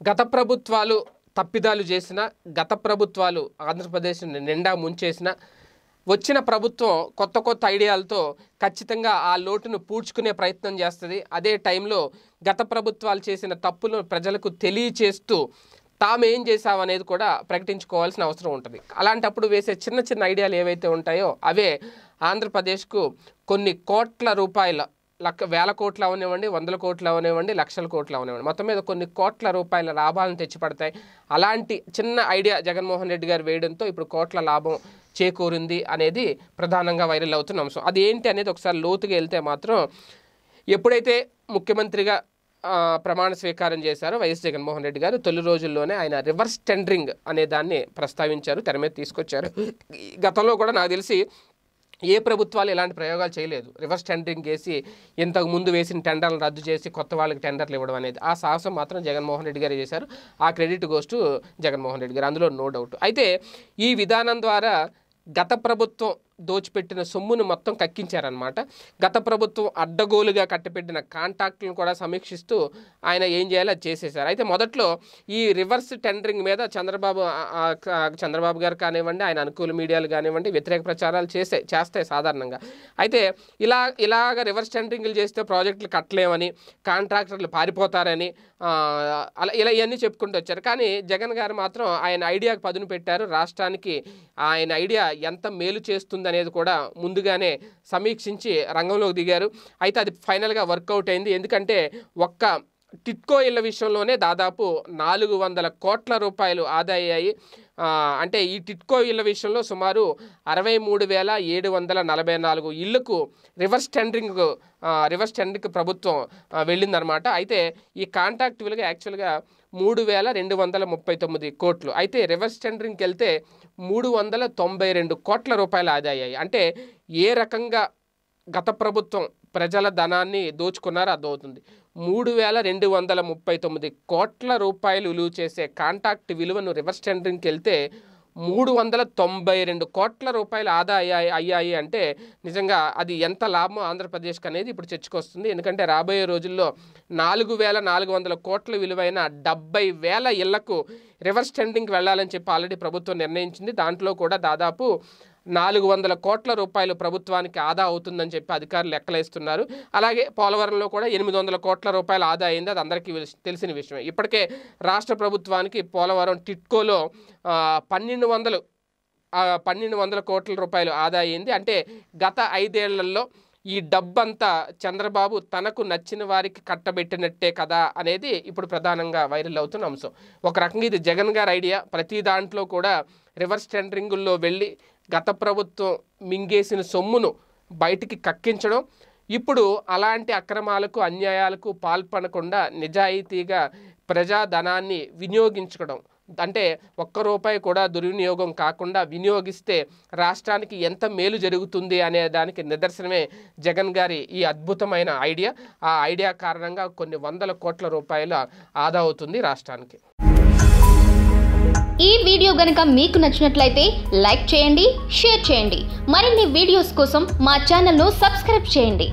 గత ప్రభుత్వాలు తప్పిదాలు చేసిన గత ప్రభుత్వాలు ఆంధ్రప్రదేశ్ నిండా ముంచేసిన వచ్చిన ప్రభుత్వం కొత్త కొత్త ఐడియాలతో ఖచ్చితంగా ఆ లోటును పూడ్చుకునే ప్రయత్నం చేస్తుంది. అదే టైంలో గత ప్రభుత్వాలు చేసిన తప్పులను ప్రజలకు తెలియచేస్తూ తామేం చేశామనేది కూడా ప్రకటించుకోవాల్సిన అవసరం ఉంటుంది. అలాంటప్పుడు వేసే చిన్న చిన్న ఐడియాలు ఏవైతే ఉంటాయో అవే ఆంధ్రప్రదేశ్కు కొన్ని కోట్ల రూపాయల లక్క వేల కోట్లు అవనివ్వండి వందల కోట్లు అవనివ్వండి లక్షల కోట్లు అవనివ్వండి. మొత్తం మీద కొన్ని కోట్ల రూపాయల లాభాలను తెచ్చిపడతాయి. అలాంటి చిన్న ఐడియా జగన్మోహన్ రెడ్డి గారు వేయడంతో ఇప్పుడు కోట్ల లాభం చేకూరింది అనేది ప్రధానంగా వైరల్ అవుతున్న అంశం. అది ఏంటి అనేది ఒకసారి లోతుగా వెళ్తే మాత్రం ఎప్పుడైతే ముఖ్యమంత్రిగా ప్రమాణ స్వీకారం చేశారో వైఎస్ జగన్మోహన్ రెడ్డి గారు తొలి రోజుల్లోనే ఆయన రివర్స్ టెండరింగ్ అనే దాన్ని ప్రస్తావించారు తెర మీద తీసుకొచ్చారు. ఈ గతంలో కూడా నాకు తెలిసి ఏ ప్రభుత్వాలు ఇలాంటి ప్రయోగాలు చేయలేదు. రివర్స్ టెండరింగ్ చేసి ఇంతకు ముందు వేసిన టెండర్లు రద్దు చేసి కొత్త వాళ్ళకి టెండర్లు ఇవ్వడం అనేది. ఆ సాహసం మాత్రం జగన్మోహన్ రెడ్డి గారు చేశారు. ఆ credit goes to Jaganmohan Reddy garu. అందులో నో డౌట్. అయితే ఈ విధానం ద్వారా గత ప్రభుత్వం దోచిపెట్టిన సొమ్మును మొత్తం కక్కించారనమాట గత ప్రభుత్వం అడ్డగోలుగా కట్టపెట్టిన కాంట్రాక్టులను కూడా సమీక్షిస్తూ ఆయన ఏం చేయాలో అది చేసేశారు. అయితే మొదట్లో ఈ రివర్స్ టెండరింగ్ మీద చంద్రబాబు చంద్రబాబు గారు కానివ్వండి ఆయన అనుకూల మీడియాలు కానివ్వండి వ్యతిరేక ప్రచారాలు చేసే చేస్తాయి సాధారణంగా. అయితే ఇలా ఇలాగ రివర్స్ టెండరింగ్లు చేస్తే ప్రాజెక్టులు కట్టలేమని కాంట్రాక్టర్లు పారిపోతారని అలా ఇలా ఇవన్నీ చెప్పుకుంటూ వచ్చారు. కానీ జగన్ గారు మాత్రం ఆయన ఐడియాకు పదును పెట్టారు. రాష్ట్రానికి ఆయన ఐడియా ఎంత మేలు చేస్తుందని అనేది కూడా ముందుగానే సమీక్షించి రంగంలోకి దిగారు. అయితే అది ఫైనల్గా వర్కౌట్ అయింది. ఎందుకంటే ఒక్క టిట్కో ఇళ్ళ విషయంలోనే దాదాపు నాలుగు వందల కోట్ల రూపాయలు ఆదా అయ్యాయి. అంటే ఈ టిట్కో ఇళ్ళ విషయంలో సుమారు అరవై మూడు వేల ఏడు వందల నలభై నాలుగు ఇళ్ళకు రివర్స్ టెండరింగ్ రివర్స్ టెండరింగ్ ప్రభుత్వం వెళ్ళిందనమాట అయితే ఈ కాంట్రాక్ట్ విలువ యాక్చువల్గా మూడు వేల రెండు వందల ముప్పై తొమ్మిది కోట్లు. అయితే రివర్స్ టెండరింగ్కి వెళ్తే మూడు వందల తొంభై రెండు కోట్ల రూపాయలు ఆదా అయ్యాయి. అంటే ఏ రకంగా గత ప్రభుత్వం ప్రజల ధనాన్ని దోచుకున్నారు అర్థమవుతుంది. మూడు వేల రెండు వందల ముప్పై తొమ్మిది కోట్ల రూపాయలు విలువ చేసే కాంటాక్ట్ విలువను రివర్స్ టెండరింగ్కి వెళ్తే మూడు వందల తొంభై రెండు కోట్ల రూపాయలు ఆదా అయ్యాయి అయ్యాయి అంటే నిజంగా అది ఎంత లాభం ఆంధ్రప్రదేశ్కి అనేది ఇప్పుడు చర్చకొస్తుంది. ఎందుకంటే రాబోయే రోజుల్లో నాలుగు వేల నాలుగు వందల కోట్ల విలువైన డెబ్బై వేల ఇళ్ళకు రివర్స్ టెండింగ్కి వెళ్ళాలని చెప్పి ఆల్రెడీ ప్రభుత్వం నిర్ణయించింది. దాంట్లో కూడా దాదాపు నాలుగు వందల కోట్ల రూపాయలు ప్రభుత్వానికి ఆదా అవుతుందని చెప్పి అధికారులు లెక్కలేస్తున్నారు. అలాగే పోలవరంలో కూడా ఎనిమిది వందల కోట్ల రూపాయలు ఆదా అయింది. అది అందరికీ తెలిసిన విషయమే. ఇప్పటికే రాష్ట్ర ప్రభుత్వానికి పోలవరం టిట్కోలో పన్నెండు వందలు పన్నెండు వందల కోట్ల రూపాయలు ఆదా అయింది. అంటే గత ఐదేళ్ళలో ఈ డబ్బంతా చంద్రబాబు తనకు నచ్చిన వారికి కట్టబెట్టినట్టే కదా అనేది ఇప్పుడు ప్రధానంగా వైరల్ అవుతున్న అంశం. ఒక రకంగా ఇది జగన్ గారి ఐడియా. ప్రతి దాంట్లో కూడా రివర్స్ టెండరింగుల్లో వెళ్ళి గత ప్రభుత్వం మింగేసిన సొమ్మును బయటికి కక్కించడం ఇప్పుడు అలాంటి అక్రమాలకు అన్యాయాలకు పాల్పడకుండా నిజాయితీగా ప్రజాధనాన్ని వినియోగించుకోవడం అంటే ఒక్క రూపాయి కూడా దుర్వినియోగం కాకుండా వినియోగిస్తే రాష్ట్రానికి ఎంత మేలు జరుగుతుంది అనే దానికి నిదర్శనమే జగన్ గారి ఈ అద్భుతమైన ఐడియా. ఆ ఐడియా కారణంగా కొన్ని వందల కోట్ల రూపాయల ఆదా అవుతుంది రాష్ట్రానికి. ఈ వీడియో గనుక మీకు నచ్చినట్లయితే లైక్ చేయండి షేర్ చేయండి. మరిన్ని వీడియోస్ కోసం మా ఛానల్ను సబ్స్క్రైబ్ చేయండి.